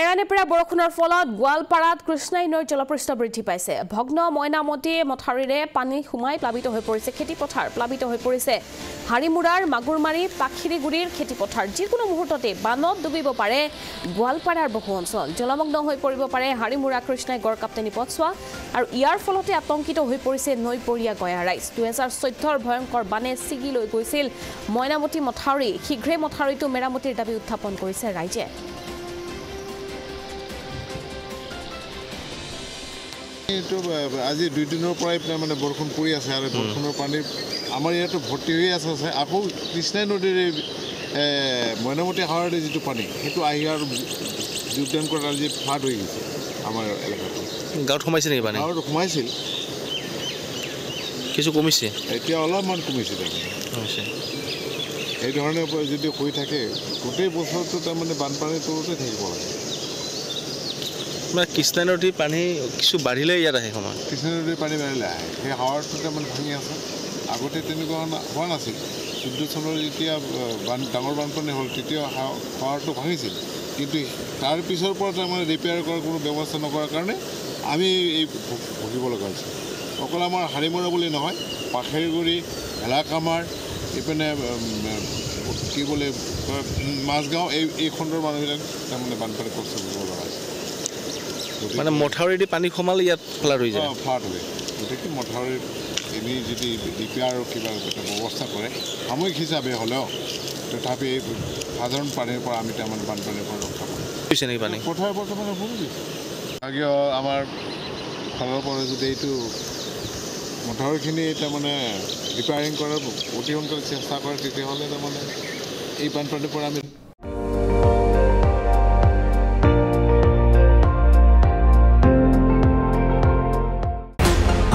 নেৰানেপেৰা বৰষুণৰ ফলত গোৱালপাৰাত কৃষ্ণাই নৈৰ জলপৃষ্ঠ বৃদ্ধি পাইছে। ভগ্ন মইনামতী মথাউৰিৰে পানী সোমাই প্লাৱিত হৈ পৰিছে। খেতিপথাৰ প্লাৱিত হৈ পৰিছে। হাৰিমুৰাৰ মাগুৰমাৰী পাখিৰিগুৰিৰ খেতিপথাৰ যিকোনো মুহূৰ্ততে বানত ডুবিব পাৰে গোৱালপাৰাৰ বহু অঞ্চল। জলমগ্ন হৈ পৰিব পাৰে হাৰিমুৰা কৃষ্ণাই গড় কাপ্তেনী পথছোৱা আৰু ইয়াৰ ফলতে আতংকিত হৈ পৰিছে নৈপৰীয়া গঞা ৰাইজ। দুহেজাৰ চৈধ্যৰ ভয়ংকৰ বানে ছিগি লৈ গৈছিল মইনামতী মথাউৰি। শীঘ্ৰে মথাউৰিটো মেৰামতিৰ দাবী উত্থাপন কৰিছে ৰাইজে। এইটো আজি দুইদিনৰ পৰাই মানে বৰষুণ পৰি আছে আৰু বৰষুণৰ পানী আমাৰ ইয়াতো ভৰ্তি হৈ আছে আছে। আকৌ কৃষ্ণাই নদীৰ মইনামতী সাগৰতে যিটো পানী সেইটো আহি আৰু যোগদান কৰাত আজি ফ্লাড হৈ গৈছে আমাৰ এলেকাটো গাঁৱত সোমাইছে নেকি পানী? গাঁৱত সোমাইছিল। কিছু কমিছে? এতিয়া অলপমান কমিছে তাৰমানে সেইধৰণে যদি হৈ থাকে গোটেই বছৰটো তাৰমানে বানপানীৰ তলতে থাকিব লাগে। মানে কৃষ্ণা নদীৰ পানী কিছু বাঢ়িলে ইয়াত আহে সময়। কৃষ্ণ নদীৰ পানী বাঢ়িলে আহে। সেই সাগৰটো তাৰমানে ভাঙি আছে। আগতে তেনেকুৱা হোৱা নাছিল। চৈধ্য চনৰ যেতিয়া বান ডাঙৰ বানপানী হ'ল তেতিয়া সাগৰটো ভাঙিছিল। কিন্তু তাৰ পিছৰ পৰা তাৰমানে ৰিপেয়াৰ কৰাৰ কোনো ব্যৱস্থা নকৰাৰ কাৰণে আমি এই ভুগিব লগা হৈছে। অকল আমাৰ হাৰিমৰা বুলি নহয় পাখেৰিগুৰি ভেলাকামাৰ এইপিনে কি বোলে মাজগাঁও এই এই খণ্ডৰ মানুহবিলাক তাৰমানে বানপানী কষ্ট ভুগিব লগা হৈছে। মানে মথাউৰিদি পানী সোমালে ইয়াত ফ্লাড হৈ যায়। ফ্লাড হয় গতিকে মথাউৰিত এনেই যদি ৰিপেয়াৰ কিবা এটা ব্যৱস্থা কৰে সাময়িক হিচাপে হ'লেও তথাপি এই সাধাৰণ পানীৰ পৰা আমি তাৰমানে বানপানীৰ পৰা ৰক্ষা পাম হৈছে নেকি পানী? পথাৰ বৰ্তমানে ভুগি গৈছে কিয় আমাৰ ফালৰ পৰা যদি এইটো মথাউৰিখিনি তাৰমানে ৰিপেয়াৰিং কৰাৰ অতি সোনকালে চেষ্টা কৰে তেতিয়াহ'লে তাৰমানে এই বানপানীৰ পৰা আমি